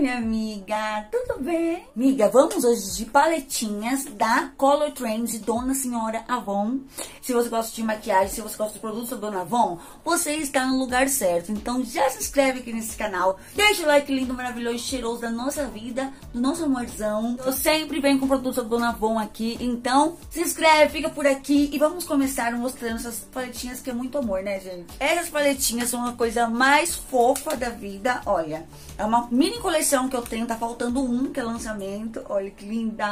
minha amiga, tudo bem? Amiga, vamos hoje de paletinhas da Color Trends Dona Senhora Avon. Se você gosta de maquiagem, se você gosta de produtos da Dona Avon, você está no lugar certo. Então já se inscreve aqui nesse canal, deixa o like lindo, maravilhoso, cheiroso da nossa vida, do nosso amorzão. Eu sempre venho com produtos da Dona Avon aqui, então se inscreve, fica por aqui e vamos começar mostrando essas paletinhas que é muito amor, né, gente? Essas paletinhas são a coisa mais fofa da vida, olha. É uma mini coleção que eu tenho, tá faltando um, que é lançamento. Olha que linda!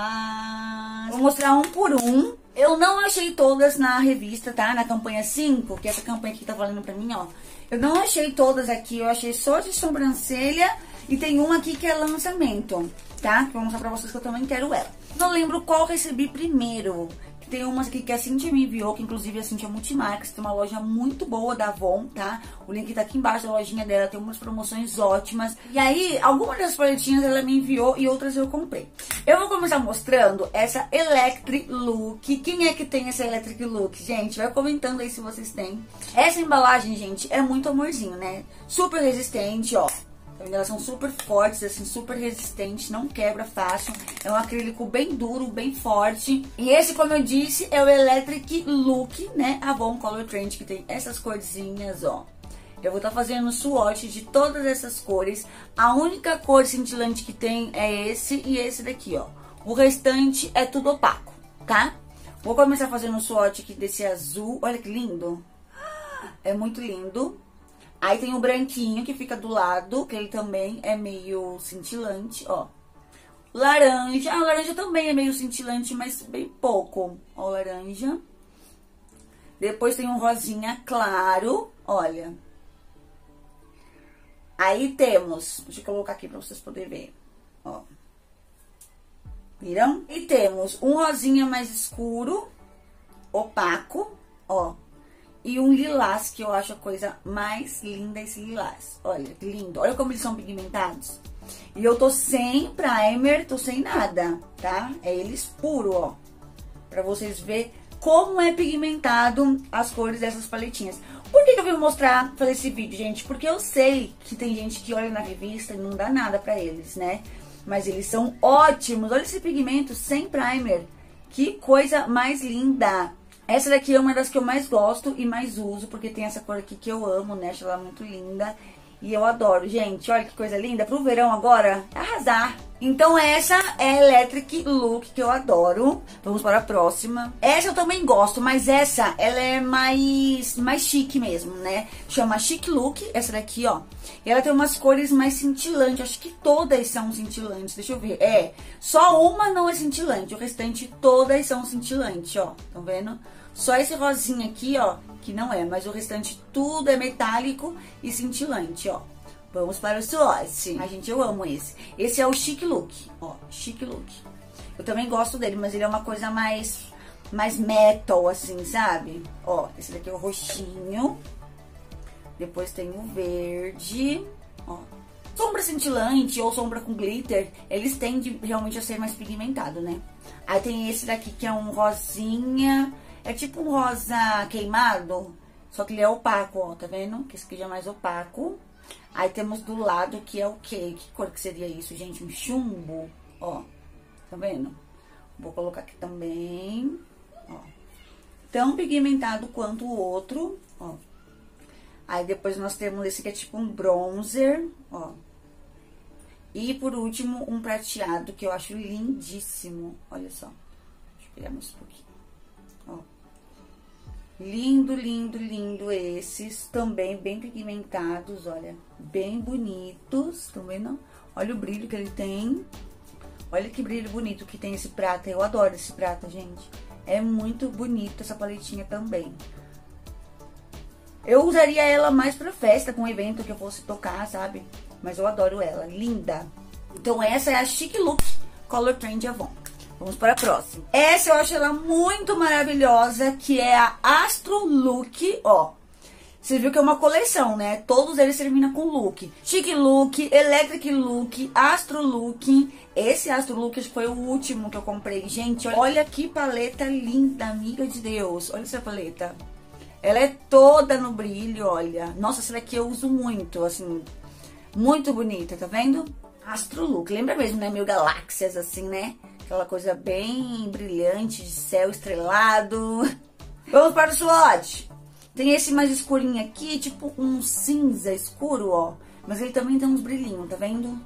Vou mostrar um por um. Eu não achei todas na revista, tá? Na campanha 5, que é essa campanha que tá valendo pra mim, ó. Eu não achei todas aqui, eu achei só de sobrancelha e tem uma aqui que é lançamento, tá? Que vou mostrar pra vocês que eu também quero ela. Não lembro qual recebi primeiro. Tem umas aqui que a Cintia me enviou, que inclusive a Cintia Multimarcas, tem uma loja muito boa da Avon, tá? O link tá aqui embaixo da lojinha dela, tem umas promoções ótimas. E aí, algumas das paletinhas ela me enviou e outras eu comprei. Eu vou começar mostrando essa Electric Look. Quem é que tem essa Electric Look, gente? Vai comentando aí se vocês têm. Essa embalagem, gente, é muito amorzinho, né? Super resistente, ó. Tá Elas são super fortes, assim, super resistentes, não quebra fácil. É um acrílico bem duro, bem forte. E esse, como eu disse, é o Electric Look, né? Avon Color Trend, que tem essas corzinhas, ó. Eu vou estar tá fazendo swatch de todas essas cores. A única cor cintilante que tem é esse e esse daqui, ó. O restante é tudo opaco, tá? Vou começar fazendo swatch aqui desse azul. Olha que lindo. É muito lindo. Aí tem o branquinho que fica do lado, que ele também é meio cintilante, ó. Laranja, a laranja também é meio cintilante, mas bem pouco, ó, laranja. Depois tem um rosinha claro, olha. Aí temos, deixa eu colocar aqui pra vocês poderem ver, ó. Viram? E temos um rosinha mais escuro, opaco, ó e um lilás, que eu acho a coisa mais linda esse lilás. Olha, que lindo. Olha como eles são pigmentados. E eu tô sem primer, tô sem nada, tá? É eles puro, ó. Pra vocês verem como é pigmentado as cores dessas paletinhas. Por que, que eu vim mostrar, fazer esse vídeo, gente? Porque eu sei que tem gente que olha na revista e não dá nada pra eles, né? Mas eles são ótimos. Olha esse pigmento sem primer. Que coisa mais linda. Essa daqui é uma das que eu mais gosto e mais uso, porque tem essa cor aqui que eu amo, né? Acho ela muito linda. E eu adoro, gente. Olha que coisa linda. Pro verão agora, arrasar. Então essa é a Electric Look que eu adoro. Vamos para a próxima. Essa eu também gosto, mas essa ela é mais mais chique mesmo, né? Chama Chic Look, essa daqui, ó. Ela tem umas cores mais cintilantes. Acho que todas são cintilantes. Deixa eu ver. É, só uma não é cintilante. O restante todas são cintilantes, ó. Estão vendo? Só esse rosinha aqui, ó, que não é, mas o restante tudo é metálico e cintilante, ó. Vamos para o swatch. A gente, eu amo esse. Esse é o Chic Look, ó, Chic Look. Eu também gosto dele, mas ele é uma coisa mais, mais metal, assim, sabe? Ó, esse daqui é o roxinho. Depois tem o verde, ó. Sombra cintilante ou sombra com glitter, eles tendem realmente a ser mais pigmentado, né? Aí tem esse daqui que é um rosinha é tipo um rosa queimado, só que ele é opaco, ó, tá vendo? Que esse aqui já é mais opaco. Aí temos do lado que é o quê? Que cor que seria isso, gente? Um chumbo, ó. Tá vendo? Vou colocar aqui também, ó. Tão pigmentado quanto o outro, ó. Aí depois nós temos esse que é tipo um bronzer, ó. E por último, um prateado, que eu acho lindíssimo. Olha só. Deixa eu pegar mais um pouquinho. Lindo, lindo, lindo esses. Também bem pigmentados, olha. Bem bonitos, estão vendo? Olha o brilho que ele tem. Olha que brilho bonito que tem esse prata. Eu adoro esse prata, gente. É muito bonito essa paletinha também. Eu usaria ela mais pra festa, com um evento que eu fosse tocar, sabe? Mas eu adoro ela, linda. Então essa é a Chic Look Color Trend Avon. Vamos para a próxima. Essa eu acho ela muito maravilhosa, que é a Astro Look, ó. Você viu que é uma coleção, né? Todos eles terminam com look. Chic Look, Electric Look, Astro Look. Esse Astro Look foi o último que eu comprei. Gente, olha que paleta linda, amiga de Deus. Olha essa paleta. Ela é toda no brilho, olha. Nossa, essa daqui eu uso muito, assim, muito bonita, tá vendo? Astro Look. Lembra mesmo, né? Mil galáxias, assim, né? Aquela coisa bem brilhante, de céu estrelado. Vamos para o swatch. Tem esse mais escurinho aqui, tipo um cinza escuro, ó. Mas ele também tem uns brilhinhos, tá vendo?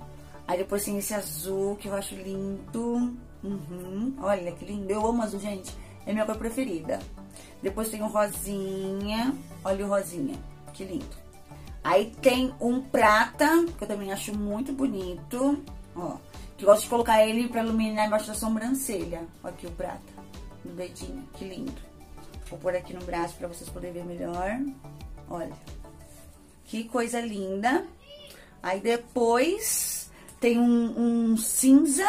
Aí depois tem esse azul, que eu acho lindo. Uhum. Olha que lindo. Eu amo azul, gente. É minha cor preferida. Depois tem o rosinha. Olha o rosinha. Que lindo. Aí tem um prata, que eu também acho muito bonito. Ó. Que gosto de colocar ele pra iluminar embaixo da sobrancelha. Aqui o prata. No dedinho. Que lindo. Vou pôr aqui no braço pra vocês poderem ver melhor. Olha. Que coisa linda. Aí depois tem um, um cinza,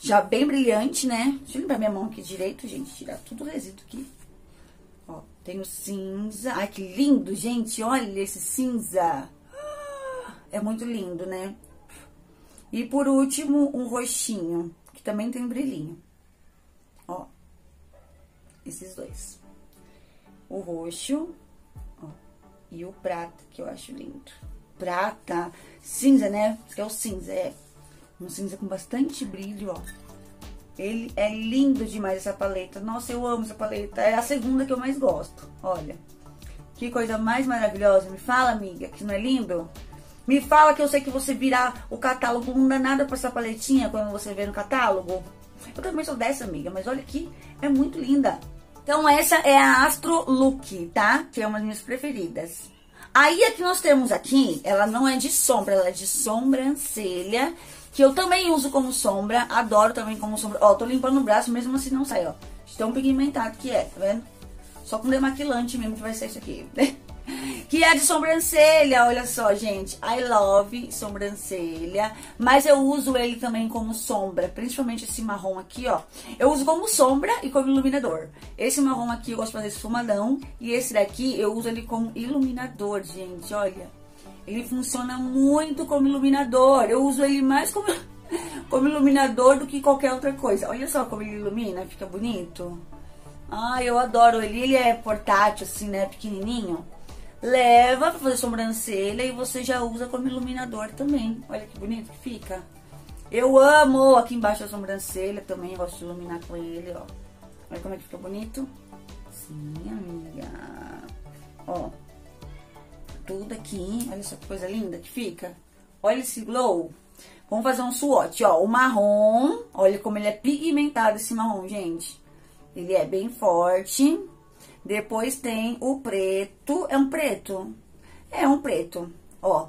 já bem brilhante, né? Deixa eu limpar minha mão aqui direito, gente, tirar tudo o resíduo aqui. Ó, tem o cinza. Ai, que lindo, gente, olha esse cinza. É muito lindo, né? E por último, um roxinho, que também tem brilhinho. Ó, esses dois. O roxo, ó, e o prata, que eu acho lindo prata, cinza, né? Esse é o cinza, é um cinza com bastante brilho, ó. Ele é lindo demais essa paleta. Nossa, eu amo essa paleta. É a segunda que eu mais gosto. Olha. Que coisa mais maravilhosa. Me fala, amiga, que não é lindo? Me fala que eu sei que você virar o catálogo. Não dá nada pra essa paletinha quando você vê no catálogo. Eu também sou dessa, amiga. Mas olha aqui, é muito linda. Então, essa é a Astro Look, tá? Que é uma das minhas preferidas. Aí a que nós temos aqui, ela não é de sombra, ela é de sobrancelha, que eu também uso como sombra, adoro também como sombra. Ó, tô limpando o braço, mesmo assim não sai, ó. Tão pigmentado que é, tá vendo? Só com demaquilante mesmo que vai ser isso aqui. Que é de sobrancelha, olha só, gente. I love sobrancelha. Mas eu uso ele também como sombra. Principalmente esse marrom aqui, ó. Eu uso como sombra e como iluminador. Esse marrom aqui eu gosto de fazer esfumadão. E esse daqui eu uso ele como iluminador, gente. Olha. Ele funciona muito como iluminador. Eu uso ele mais como, como iluminador do que qualquer outra coisa. Olha só como ele ilumina, fica bonito. Ah, eu adoro ele. Ele é portátil, assim, né? Pequenininho leva pra fazer sobrancelha e você já usa como iluminador também. Olha que bonito que fica. Eu amo aqui embaixo a sobrancelha também, gosto de iluminar com ele, ó. Olha como é que fica bonito. Sim, amiga. Ó. Tudo aqui. Olha só que coisa linda que fica. Olha esse glow. Vamos fazer um swatch, ó. O marrom, olha como ele é pigmentado esse marrom, gente. Ele é bem forte. Depois tem o preto, é um preto? É um preto, ó,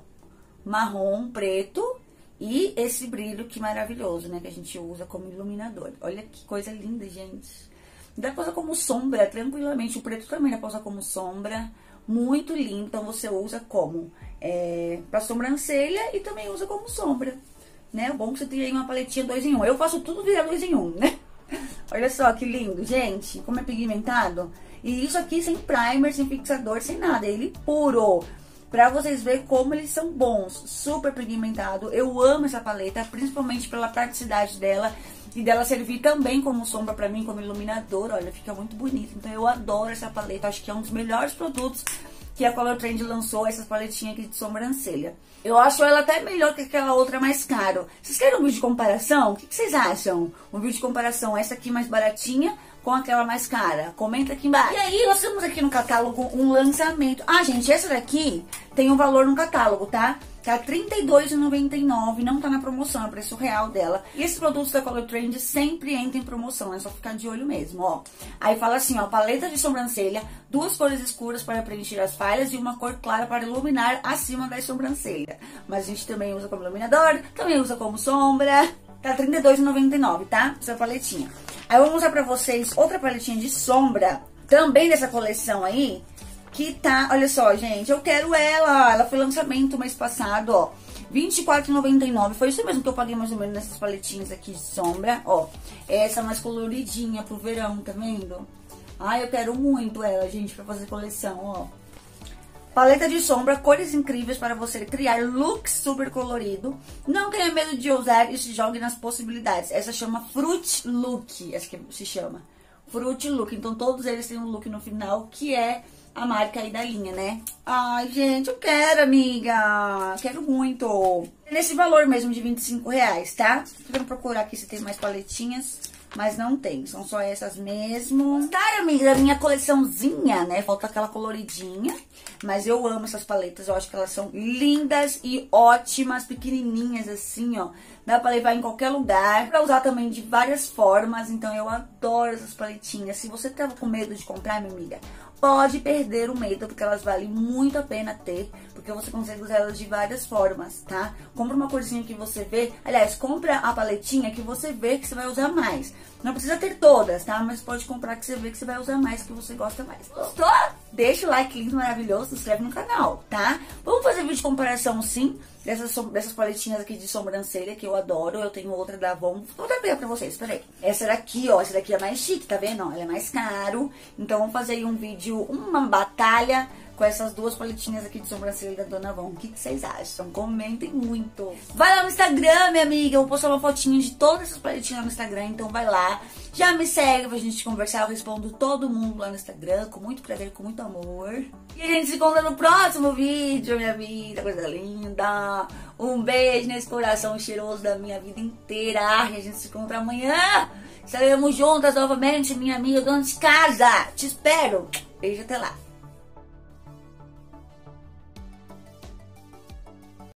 marrom, preto e esse brilho que maravilhoso, né, que a gente usa como iluminador. Olha que coisa linda, gente. Dá pra usar como sombra, tranquilamente. O preto também dá pra usar como sombra. Muito lindo, então você usa como é, pra sobrancelha e também usa como sombra, né? É bom que você tenha aí uma paletinha 2 em 1. Um. Eu faço tudo virar 2 em 1, um, né? Olha só que lindo, gente, como é pigmentado. E isso aqui sem primer, sem fixador, sem nada. Ele puro. Pra vocês verem como eles são bons. Super pigmentado. Eu amo essa paleta, principalmente pela praticidade dela. E dela servir também como sombra pra mim, como iluminador. Olha, fica muito bonito. Então eu adoro essa paleta. Acho que é um dos melhores produtos que a Color Trend lançou, essas paletinhas aqui de sobrancelha. Eu acho ela até melhor que aquela outra mais caro. Vocês querem um vídeo de comparação? O que, que vocês acham? Um vídeo de comparação, essa aqui mais baratinha com aquela mais cara? Comenta aqui embaixo. E aí, nós temos aqui no catálogo um lançamento. Ah, gente, essa daqui tem um valor no catálogo, tá? Tá R$32,99, não tá na promoção, é o preço real dela. E esses produtos da Color Trend sempre entram em promoção, é só ficar de olho mesmo, ó. Aí fala assim, ó, paleta de sobrancelha, duas cores escuras para preencher as falhas e uma cor clara para iluminar acima da sobrancelha. Mas a gente também usa como iluminador, também usa como sombra. Tá R$32,99, tá? Essa paletinha. Aí eu vou mostrar pra vocês outra paletinha de sombra, também dessa coleção aí, que tá, olha só, gente, eu quero ela. Ela foi lançamento mês passado, ó. R$24,99. Foi isso mesmo que eu paguei mais ou menos nessas paletinhas aqui de sombra, ó. Essa mais coloridinha pro verão, tá vendo? Ai, eu quero muito ela, gente, pra fazer coleção, ó. Paleta de sombra, cores incríveis para você criar looks super colorido. Não tenha medo de usar e se jogue nas possibilidades. Essa chama Fruit Look, essa que se chama. Fruit Look. Então, todos eles têm um look no final que é a marca aí da linha, né? Ai, gente, eu quero, amiga. Quero muito. Nesse valor mesmo de 25 reais, tá? Tentando procurar aqui se tem mais paletinhas. Mas não tem, são só essas mesmo. Tá, amiga, da minha coleçãozinha, né? Falta aquela coloridinha. Mas eu amo essas paletas, eu acho que elas são lindas e ótimas, pequenininhas assim, ó. Dá pra levar em qualquer lugar, pra usar também de várias formas, então eu adoro essas paletinhas. Se você tava com medo de comprar, minha amiga, pode perder o medo, porque elas valem muito a pena ter, porque você consegue usar elas de várias formas, tá? Compra uma corzinha que você vê, aliás, compra a paletinha que você vê que você vai usar mais. Não precisa ter todas, tá? Mas pode comprar que você vê que você vai usar mais, que você gosta mais. Gostou? Deixa o like lindo, maravilhoso, se inscreve no canal, tá? Vamos fazer vídeo de comparação, sim, dessas, dessas paletinhas aqui de sobrancelha, que eu adoro. Eu tenho outra da Avon. Vou dar pra vocês, peraí. Essa daqui, ó, essa daqui é mais chique, tá vendo? Ela é mais caro. Então, vamos fazer aí um vídeo, uma batalha com essas duas paletinhas aqui de sobrancelha da Dona Von. O que, vocês acham? Comentem muito. Vai lá no Instagram, minha amiga. Eu vou postar uma fotinha de todas essas paletinhas no Instagram, então vai lá. Já me segue pra gente conversar. Eu respondo todo mundo lá no Instagram, com muito prazer, com muito amor. E a gente se encontra no próximo vídeo, minha vida. Coisa linda. Um beijo nesse coração cheiroso da minha vida inteira. E a gente se encontra amanhã. Estaremos juntas novamente, minha amiga dona de casa. Te espero. Beijo até lá.